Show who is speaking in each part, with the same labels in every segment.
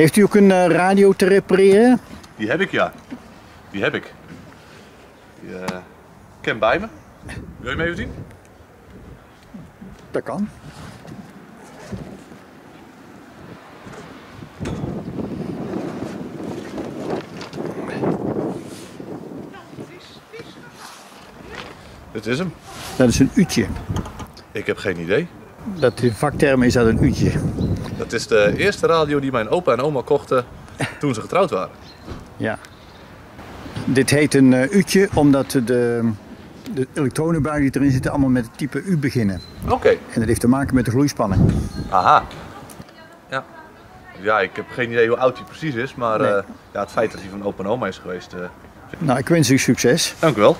Speaker 1: Heeft u ook een eh, radio te repareren?
Speaker 2: Die heb ik, ja. Die heb ik. Die eh, ken bij me. Wil je hem even zien?
Speaker 1: Dat kan.
Speaker 2: Dit is hem.
Speaker 1: Dat is een uutje.
Speaker 2: Ik heb geen idee.
Speaker 1: Dat in vakterm is dat een uutje.
Speaker 2: Dat is de eerste radio die mijn opa en oma kochten toen ze getrouwd waren.
Speaker 1: Ja. Dit heet een eh, uutje omdat de, de elektronenbuizen die erin zitten allemaal met het type U beginnen.
Speaker 2: Oké.
Speaker 1: En dat heeft te maken met de gloeispanning.
Speaker 2: Aha. Ja. Ja, ik heb geen idee hoe oud hij precies is, maar
Speaker 1: Nee.
Speaker 2: eh, ja, het feit dat hij van opa en oma is geweest. eh,
Speaker 1: Nou, ik wens u succes.
Speaker 2: dank u wel.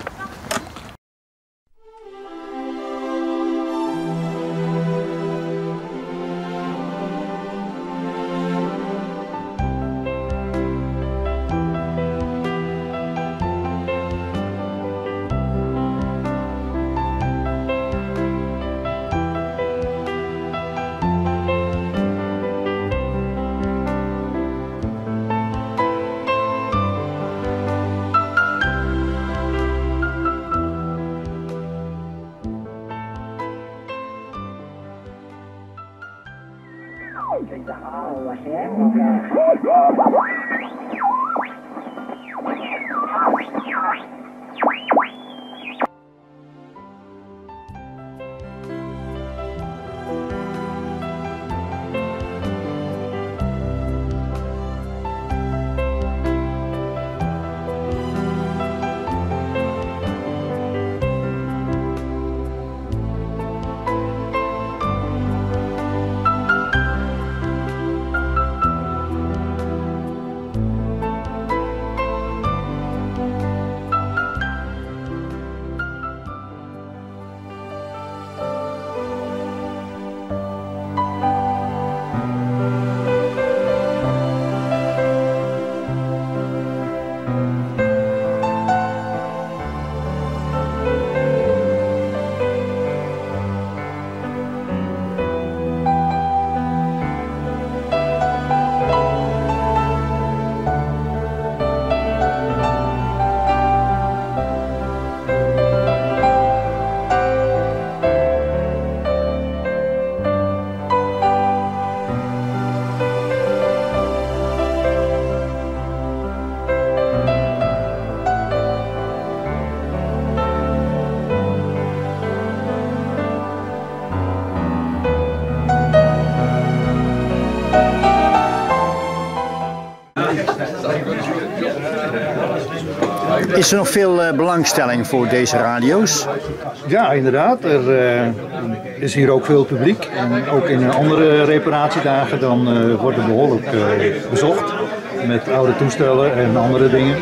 Speaker 1: Oh, Is er nog veel eh, belangstelling voor deze radio's?
Speaker 3: Ja, inderdaad. Er eh, is hier ook veel publiek. En ook in eh, andere reparatiedagen dan eh, wordt er behoorlijk eh, bezocht. Met oude toestellen en andere dingen.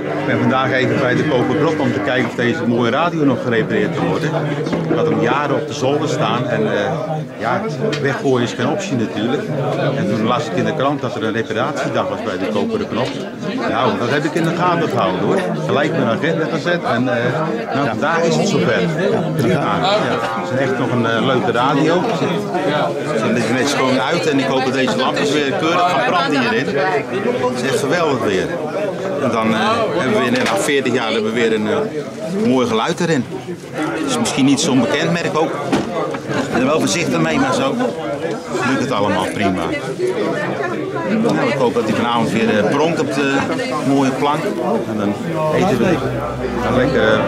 Speaker 4: Ik ben vandaag even bij de Koperbrok om te kijken of deze mooie radio nog gerepareerd kan worden. Ik had hem jaren op de zolder staan en uh, ja, weggooien is geen optie natuurlijk. En toen las ik in de krant dat er een reparatiedag was bij de Koperen Knop. Nou, dat heb ik in de gaten gehouden hoor. Gelijk mijn agenda gezet en uh, nou, vandaag is het zover. Ja. Het is echt nog een uh, leuke radio. Ze ligt net schoon uit en ik hoop dat deze lampjes weer keurig gaan branden hierin. Het is echt geweldig weer. En dan uh, hebben we weer, na 40 jaar hebben we weer een uh, mooi geluid erin. Het is misschien niet zo'n bekend merk ook. Ik ben er wel voorzichtig mee, maar zo lukt het allemaal prima. Nou, ik hoop dat hij vanavond weer uh, pronkt op de mooie plank. En dan eten we dan lekker